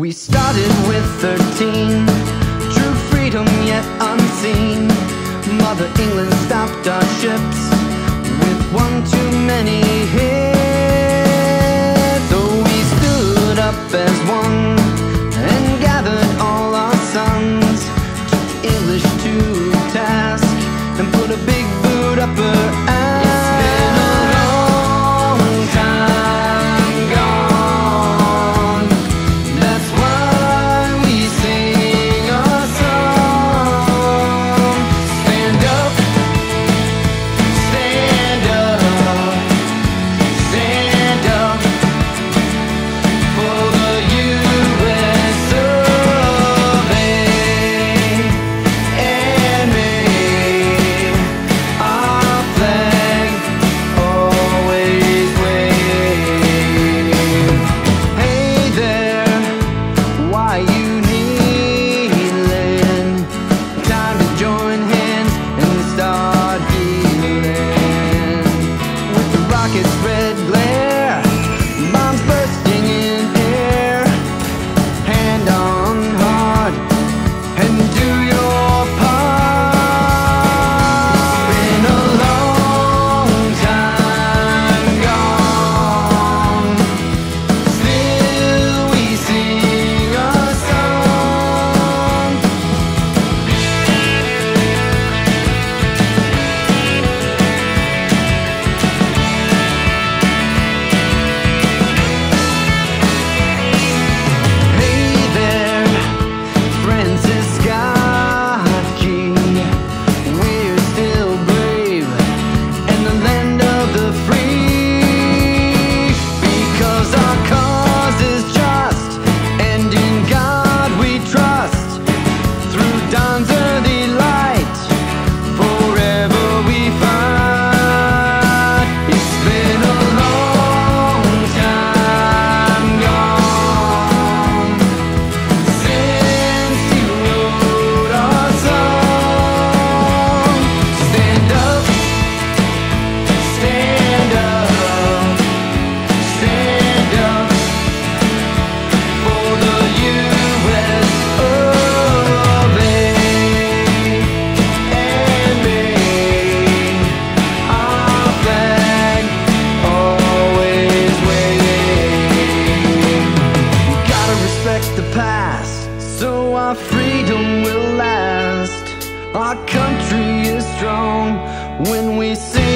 We started with 13 True freedom yet unseen. Mother England stopped our ships With one too many here our freedom will last. Our country is strong when we sing.